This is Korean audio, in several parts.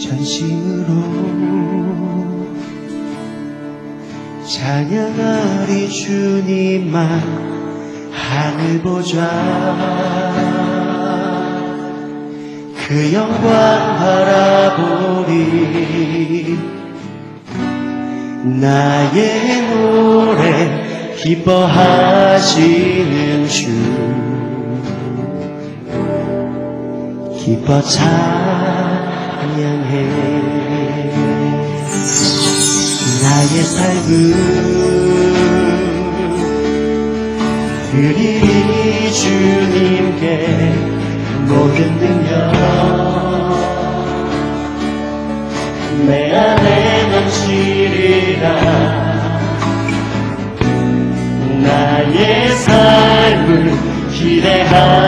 전심으로 찬양하리 주님만 하늘 보좌. 그 영광 바라보리. 나의 노래 기뻐하시는 주. 기뻐 찬 양해. 나의 삶은 드리리 주님께 모든 능력 내 안에 넘치리라. 나의 삶을 기대하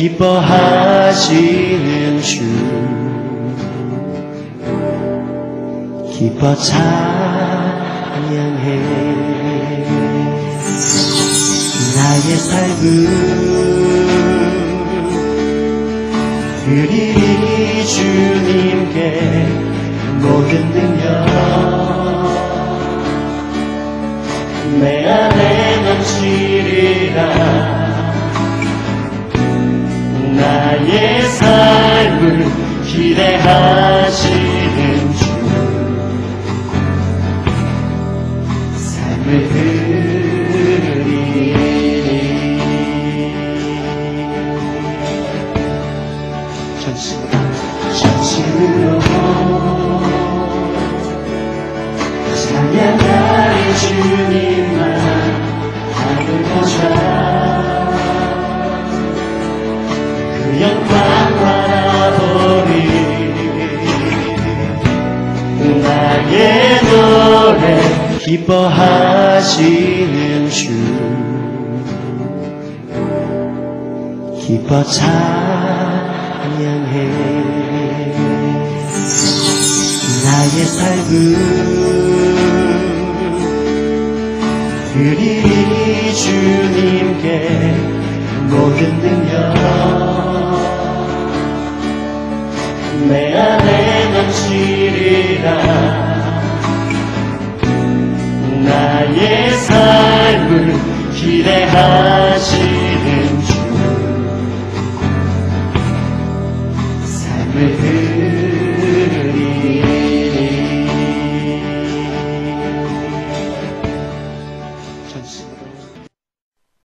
기뻐하시는 주. 기뻐 찬양해. 나의 삶은 드리리 주님께 모든 능력. 내 안에 넘치리라 나의 삶을 기대하시는 주. 삶을 드리리 전심으로 전심으로. 찬양하리 주 기뻐하시는 주. 기뻐 찬양해. 나의 삶은 드리리 주님께 모든 능력 나의 삶을 기대하